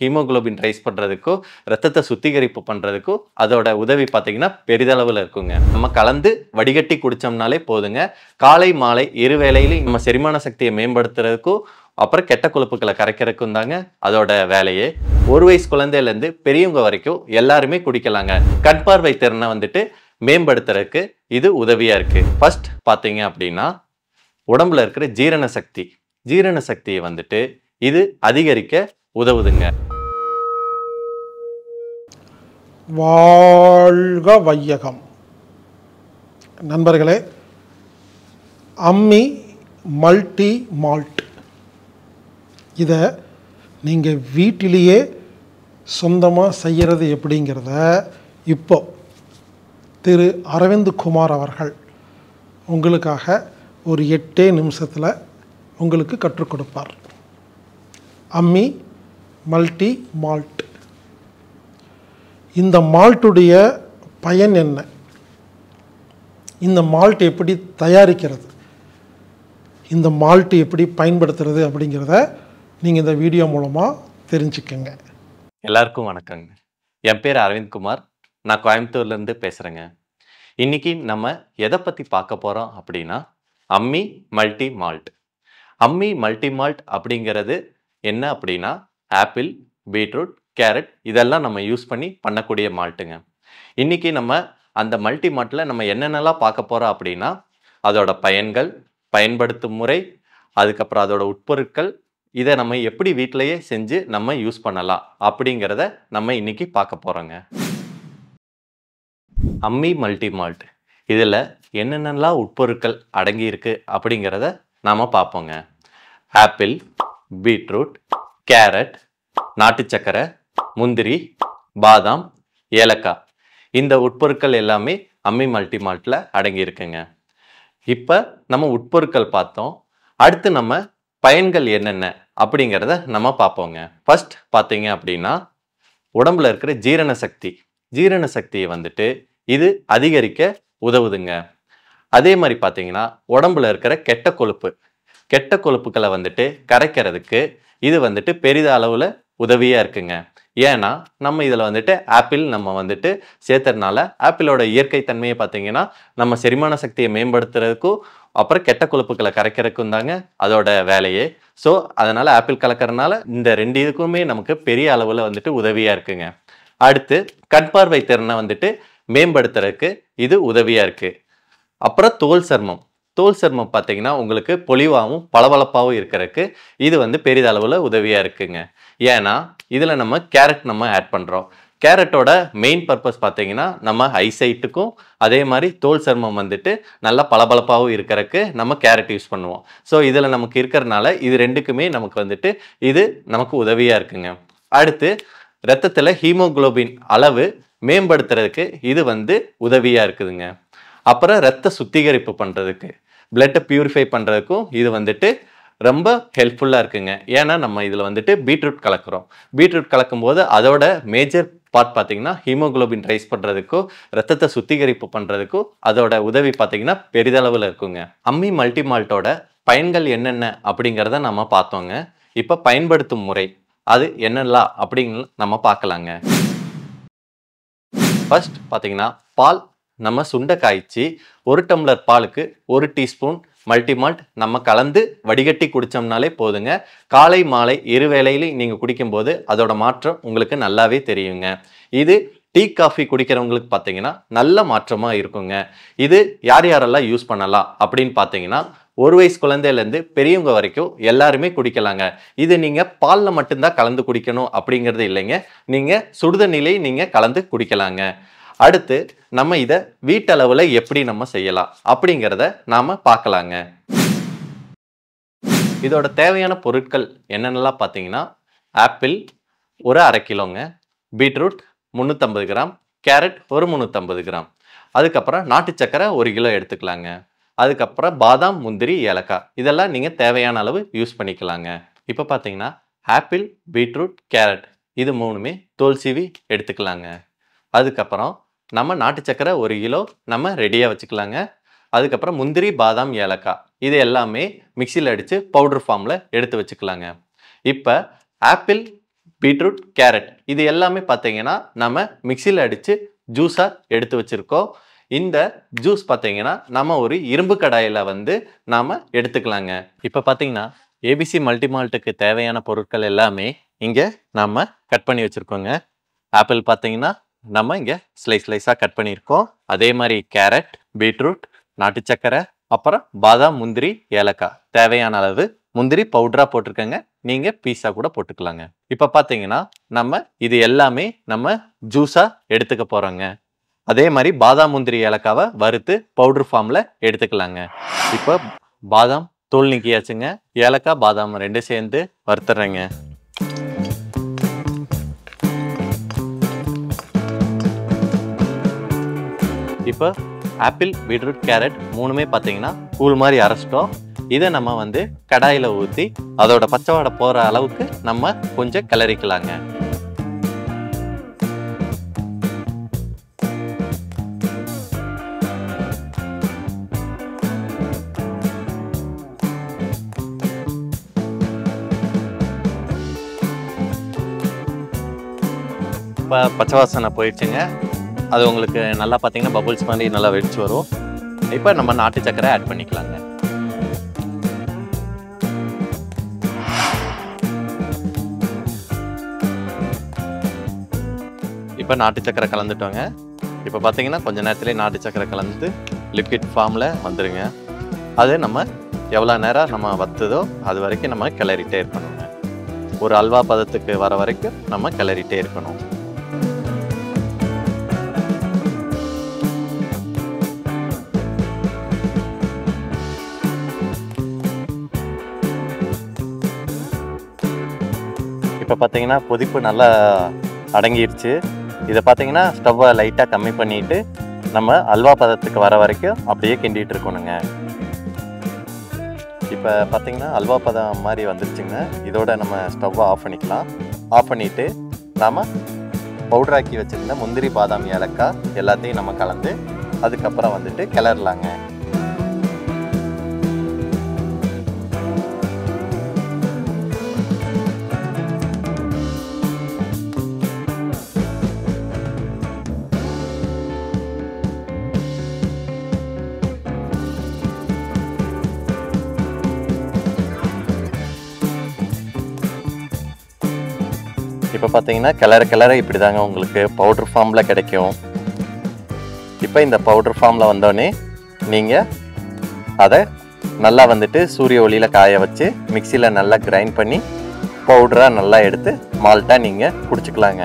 Haemoglobin rise பண்ணுறதுக்கும் ரத்தத்தை சுத்திகரிப்பு பண்ணுறதுக்கும் அதோட உதவி பார்த்தீங்கன்னா பெரிதளவில் இருக்குங்க. நம்ம கலந்து வடிகட்டி குடித்தோம்னாலே போதுங்க. காலை மாலை இருவேளையிலையும் நம்ம செரிமான சக்தியை மேம்படுத்துறதுக்கும் அப்புறம் கெட்ட கொழுப்புகளை கரைக்கிறதுக்கும் தாங்க அதோட வேலையே. ஒரு வயசு குழந்தையிலேருந்து பெரியவங்க வரைக்கும் எல்லாருமே குடிக்கலாங்க. கண் பார்வை திறனை வந்துட்டு மேம்படுத்துறதுக்கு இது உதவியாக இருக்குது ஃபஸ்ட் பார்த்தீங்க அப்படின்னா உடம்புல இருக்கிற ஜீரண சக்தி. ஜீரண சக்தியை வந்துட்டு இது அதிகரிக்க உதவுதுங்க. வாழ்க வையகம். நண்பர்களே அம்மி மல்டி மால்ட். இதை நீங்கள் வீட்டிலேயே சொந்தமாக செய்கிறது எப்படிங்கிறத இப்போ திரு அரவிந்த் குமார் அவர்கள் உங்களுக்காக ஒரு எட்டே நிமிஷத்தில் உங்களுக்கு கற்றுக் கொடுப்பார். அம்மி மல்டி மால்ட். இந்த மால்ட்டுடைய பயன் என்ன? இந்த மால்ட் எப்படி தயாரிக்கிறது? இந்த மால்ட் எப்படி பயன்படுத்துறது அப்படிங்கிறத நீங்கள் இந்த வீடியோ மூலமாக தெரிஞ்சுக்கங்க. எல்லாருக்கும் வணக்கங்க. என் பேர் அரவிந்த் குமார். நான் கோயம்புத்தூர்லேருந்து பேசுகிறேங்க இன்னைக்கு நம்ம எதை பற்றி பார்க்க போகிறோம் அப்படின்னா Ammi multi malt Ammi multi malt அப்படிங்கிறது என்ன அப்படின்னா ஆப்பிள் பீட்ரூட் கேரட் இதெல்லாம் நம்ம யூஸ் பண்ணி பண்ணக்கூடிய மால்ட்டுங்க. இன்னைக்கு நம்ம அந்த மல்டி மால்ட்டில் நம்ம என்னென்னலாம் பார்க்க போகிறோம் அப்படின்னா அதோட பயன்கள் பயன்படுத்தும் முறை அதுக்கப்புறம் அதோட உட்பொருட்கள் இதை நம்ம எப்படி வீட்டிலையே செஞ்சு நம்ம யூஸ் பண்ணலாம் அப்படிங்கிறத நம்ம இன்னைக்கு பார்க்க போகிறோங்க அம்மி மல்டி மால்ட். இதில் என்னென்னலாம் உட்பொருட்கள் அடங்கியிருக்கு அப்படிங்கிறத நாம் பார்ப்போங்க. ஆப்பிள் பீட்ரூட் கேரட் நாட்டு சக்கரை முந்திரி பாதாம் ஏலக்காய். இந்த உட்பொருட்கள் எல்லாமே அம்மி மல்டி மால்ட்டில் அடங்கியிருக்குங்க. இப்போ நம்ம உட்பொருட்கள் பார்த்தோம். அடுத்து நம்ம பயன்கள் என்னென்ன அப்படிங்கிறத நம்ம பார்ப்போங்க. ஃபர்ஸ்ட் பார்த்தீங்க அப்படின்னா உடம்புல இருக்கிற ஜீரண சக்தி. ஜீரண சக்தியை வந்துட்டு இது அதிகரிக்க உதவுதுங்க. அதே மாதிரி பார்த்தீங்கன்னா உடம்புல இருக்கிற கெட்ட கொழுப்பு. கெட்ட கொழுப்புக்களை வந்துட்டு கரைக்கிறதுக்கு இது வந்துட்டு பெரித அளவில் உதவியாக இருக்குங்க. ஏன்னா நம்ம இதில் வந்துட்டு ஆப்பிள் நம்ம வந்துட்டு சேர்த்துறதுனால ஆப்பிளோட இயற்கை தன்மையை பார்த்தீங்கன்னா நம்ம செரிமான சக்தியை மேம்படுத்துறதுக்கும் அப்புறம் கெட்ட கொழுப்புகளை கரைக்கிறதுக்கும் தாங்க அதோட வேலையே. ஸோ அதனால் ஆப்பிள் கலக்கிறதுனால இந்த ரெண்டு இதுக்குமே நமக்கு பெரிய அளவில் வந்துட்டு உதவியாக இருக்குங்க. அடுத்து கண் பார்வை திறனை வந்துட்டு மேம்படுத்துறதுக்கு இது உதவியாக இருக்குது அப்புறம் தோல் சர்மம். தோல் சர்மம் பார்த்தீங்கன்னா உங்களுக்கு பொலிவாகவும் பளபளப்பாகவும் இருக்கிறதுக்கு இது வந்து பெரிதளவில் உதவியாக இருக்குங்க. ஏன்னா இதில் நம்ம கேரட் நம்ம ஆட் பண்ணுறோம் கேரட்டோட மெயின் பர்பஸ் பார்த்தீங்கன்னா நம்ம ஐசைட்டுக்கும் அதே மாதிரி தோல் சர்மம் வந்துட்டு நல்லா பளபளப்பாகவும் இருக்கிறதுக்கு நம்ம கேரட் யூஸ் பண்ணுவோம். ஸோ இதில் நமக்கு இருக்கிறனால இது ரெண்டுக்குமே நமக்கு வந்துட்டு இது நமக்கு உதவியாக இருக்குங்க. அடுத்து ரத்தத்தில் ஹீமோகுளோபின் அளவு மேம்படுத்துறதுக்கு இது வந்து உதவியாக இருக்குதுங்க. அப்புறம் ரத்த சுத்திகரிப்பு பண்ணுறதுக்கு பிளட்டை பியூரிஃபை பண்ணுறதுக்கும் இது வந்துட்டு ரொம்ப ஹெல்ப்ஃபுல்லாக இருக்குங்க. ஏன்னா நம்ம இதில் வந்துட்டு பீட்ரூட் கலக்கிறோம். பீட்ரூட் கலக்கும் போது அதோட மேஜர் பார்ட் பார்த்தீங்கன்னா ஹீமோகுளோபின் ரைஸ் பண்ணுறதுக்கும் ரத்தத்தை சுத்திகரிப்பு பண்ணுறதுக்கும் அதோட உதவி பார்த்தீங்கன்னா பெரிதளவில் இருக்குங்க. அம்மி மல்டி மால்ட்டோட பயன்கள் என்னென்ன அப்படிங்கிறத நம்ம பார்த்தோங்க. இப்போ பயன்படுத்தும் முறை அது என்னெல்லாம் அப்படின்னு நம்ம பார்க்கலாங்க. ஃபர்ஸ்ட் பார்த்தீங்கன்னா பால் நம்ம சுண்டை காய்ச்சி ஒரு டம்ளர் பாலுக்கு ஒரு டீஸ்பூன் மல்டிமால்ட் நம்ம கலந்து வடிகட்டி குடித்தோம்னாலே போதுங்க. காலை மாலை இரு வேளையிலையும் நீங்கள் குடிக்கும்போது அதோட மாற்றம் உங்களுக்கு நல்லாவே தெரியுங்க. இது டீ காஃபி குடிக்கிறவங்களுக்கு பார்த்தீங்கன்னா நல்ல மாற்றமாக இருக்குங்க. இது யார் யாரெல்லாம் யூஸ் பண்ணலாம் அப்படின்னு பார்த்தீங்கன்னா ஒரு வயசு குழந்தையிலேருந்து பெரியவங்க வரைக்கும் எல்லாருமே குடிக்கலாங்க. இது நீங்கள் பாலில் மட்டும்தான் கலந்து குடிக்கணும் அப்படிங்கிறது இல்லைங்க. நீங்கள் சுடுதண்ணிலையும் நீங்கள் கலந்து குடிக்கலாங்க. அடுத்து நம்ம இதை வீட்டளவில் எப்படி நம்ம செய்யலாம் அப்படிங்கிறத நாம் பார்க்கலாங்க. இதோட தேவையான பொருட்கள் என்னென்னலாம் பார்த்தீங்கன்னா ஆப்பிள் ஒரு அரை கிலோங்க பீட்ரூட் முந்நூற்றம்பது கிராம் கேரட் ஒரு முந்நூற்றம்பது கிராம். அதுக்கப்புறம் நாட்டு சக்கரை ஒரு கிலோ எடுத்துக்கலாங்க. அதுக்கப்புறம் பாதாம் முந்திரி ஏலக்காய். இதெல்லாம் நீங்கள் தேவையான அளவு யூஸ் பண்ணிக்கலாங்க. இப்போ பார்த்தீங்கன்னா ஆப்பிள் பீட்ரூட் கேரட் இது மூணுமே தோல் சீவி எடுத்துக்கலாங்க. அதுக்கப்புறம் நம்ம நாட்டு சக்கரை ஒரு கிலோ நம்ம ரெடியாக வச்சுக்கலாங்க. அதுக்கப்புறம் முந்திரி பாதாம் ஏலக்காய். இது எல்லாமே மிக்சியில் அடித்து பவுடர் ஃபார்மில் எடுத்து வச்சுக்கலாங்க. இப்போ ஆப்பிள் பீட்ரூட் கேரட் இது எல்லாமே பார்த்தீங்கன்னா நம்ம மிக்சியில் அடித்து ஜூஸாக எடுத்து வச்சுருக்கோம். இந்த ஜூஸ் பார்த்தீங்கன்னா நம்ம ஒரு இரும்பு கடாயில் வந்து நாம் எடுத்துக்கலாங்க. இப்போ பார்த்தீங்கன்னா ஏபிசி மல்டிமால்ட்டுக்கு தேவையான பொருட்கள் எல்லாமே இங்கே நாம் கட் பண்ணி வச்சுருக்கோங்க. ஆப்பிள் பார்த்தீங்கன்னா நம்ம இங்கே ஸ்லைஸ் ஸ்லைஸாக கட் பண்ணியிருக்கோம். அதே மாதிரி கேரட் பீட்ரூட் நாட்டு சக்கரை அப்புறம் பாதாம் முந்திரி ஏலக்காய். தேவையான அளவு முந்திரி பவுடராக போட்டிருக்கேங்க. நீங்கள் பீஸா கூட போட்டுக்கலாங்க. இப்போ பார்த்தீங்கன்னா நம்ம இது எல்லாமே நம்ம ஜூஸாக எடுத்துக்க போகிறோங்க அதே மாதிரி பாதாம் முந்திரி ஏலக்காவை வறுத்து பவுடர் ஃபார்மில் எடுத்துக்கலாங்க. இப்போ பாதாம் தோல் நீக்கியாச்சுங்க. ஏலக்காய் பாதாம் ரெண்டும் சேர்ந்து வறுத்துறேங்க. இப்போ ஆப்பிள் பீட்ரூட் கேரட் மூணுமே பார்த்தீங்கன்னா கூழ் மாதிரி அரைச்சிட்டோம். இதை நம்ம வந்து கடாயில் ஊற்றி அதோட பச்சைவாடை போகிற அளவுக்கு நம்ம கொஞ்சம் கிளறிக்கலாங்க. இப்போ பச்சை வாசனை போயிடுச்சுங்க. அது உங்களுக்கு நல்லா பார்த்தீங்கன்னா பபுள்ஸ் மாதிரி நல்லா வெடிச்சு வரும். இப்போ நம்ம நாட்டு சக்கரை ஆட் பண்ணிக்கலாங்க. இப்போ நாட்டு சக்கரை கலந்துட்டோங்க. இப்போ பார்த்தீங்கன்னா கொஞ்ச நேரத்துலேயே நாட்டு சக்கரை கலந்து லிக்விட் ஃபார்மில் வந்துடுங்க அது நம்ம எவ்வளோ நேரம் நம்ம வத்துதோ அது வரைக்கும் நம்ம கிளறிட்டே இருக்கணுங்க. ஒரு அல்வா பதத்துக்கு வர வரைக்கும் நம்ம கிளறிட்டே இருக்கணும். இப்போ பார்த்தீங்கன்னா கொதிப்பு நல்லா அடங்கிடுச்சு. இதை பார்த்தீங்கன்னா ஸ்டவ்வை லைட்டாக கம்மி பண்ணிட்டு நம்ம அல்வா பதத்துக்கு வர வரைக்கும் அப்படியே கிண்டிகிட்டு இருக்கணுங்க. இப்போ பார்த்திங்கன்னா அல்வா பதம் மாதிரி வந்துருச்சுங்க. இதோட நம்ம ஸ்டவ்வை ஆஃப் பண்ணிக்கலாம். ஆஃப் பண்ணிவிட்டு நாம் பவுடராக்கி வச்சுருந்த முந்திரி பாதாம் ஏலக்காய் எல்லாத்தையும் நம்ம கலந்து அதுக்கப்புறம் வந்துட்டு கிளறலாங்க. இப்போ பார்த்தீங்கன்னா கிளற கிளற இப்படி தாங்க உங்களுக்கு பவுடர் ஃபார்மில் கிடைக்கும். இப்போ இந்த பவுடர் ஃபார்மில் வந்தோடனே நீங்கள் அதை நல்லா வந்துட்டு சூரிய ஒளியில் காய வச்சு மிக்சியில் நல்லா கிரைண்ட் பண்ணி பவுடராக நல்லா எடுத்து மால்ட்டாக நீங்கள் குடிச்சுக்கலாங்க.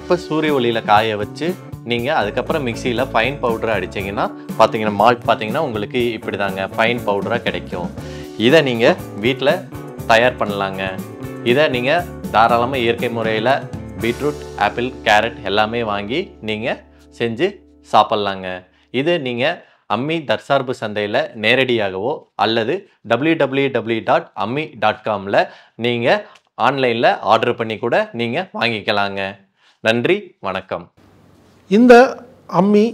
இப்போ சூரிய ஒளியில் காய வச்சு நீங்கள் அதுக்கப்புறம் மிக்சியில் ஃபைன் பவுடரை அடிச்சிங்கன்னா பார்த்தீங்கன்னா மால்ட் பார்த்தீங்கன்னா உங்களுக்கு இப்படி தாங்க ஃபைன் பவுடராக கிடைக்கும். இதை நீங்கள் வீட்டில் தயார் பண்ணலாங்க. இதை நீங்கள் தாராளமாக இயற்கை முறையில் பீட்ரூட் ஆப்பிள் கேரட் எல்லாமே வாங்கி நீங்கள் செஞ்சு சாப்பிட்லாங்க. இது நீங்கள் அம்மி தற்சார்பு சந்தையில் நேரடியாகவோ அல்லது W W W dot Ammi dot காமில் நீங்கள் ஆன்லைனில் ஆர்டர் பண்ணி கூட நீங்கள் வாங்கிக்கலாங்க. நன்றி வணக்கம். இந்த அம்மி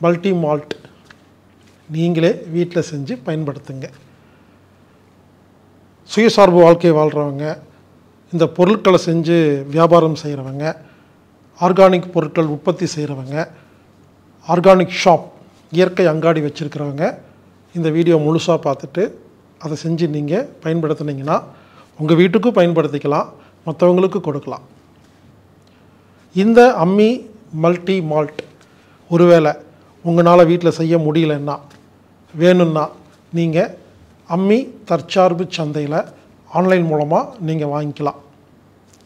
மல்டி மால்ட் நீங்களே வீட்டில் செஞ்சு பயன்படுத்துங்க. சுயசார்பு வாழ்க்கை வாழ்கிறவங்க இந்த பொருட்களை செஞ்சு வியாபாரம் செய்கிறவங்க ஆர்கானிக் பொருட்கள் உற்பத்தி செய்கிறவங்க ஆர்கானிக் ஷாப் இயற்கை அங்காடி வச்சுருக்கிறவங்க இந்த வீடியோ முழுசாக பார்த்துட்டு அதை செஞ்சு நீங்கள் பயன்படுத்துனீங்கன்னா உங்கள் வீட்டுக்கும் பயன்படுத்திக்கலாம் மற்றவங்களுக்கு கொடுக்கலாம். இந்த அம்மி மல்டி மால்ட் ஒருவேளை உங்களால் வீட்டில் செய்ய முடியலன்னா வேணும்னா நீங்கள் அம்மி தற்சார்பு சந்தையில் ஆன்லைன் மூலமாக நீங்கள் வாங்கிக்கலாம்.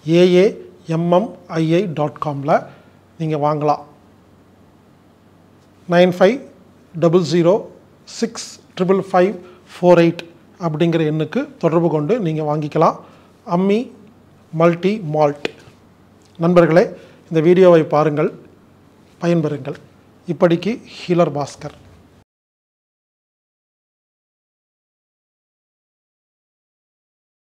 ஏஏஎம்எம்ஐஐ டாட் காமில் நீங்கள் வாங்கலாம். Nine five double zero six triple five four eight அப்படிங்கிற எண்ணுக்கு தொடர்பு கொண்டு நீங்கள் வாங்கிக்கலாம். அம்மி மல்டி மால்ட் நண்பர்களே இந்த வீடியோவை பாருங்கள் பயன்பெறுங்கள். இப்படிக்கு ஹீலர் பாஸ்கர்.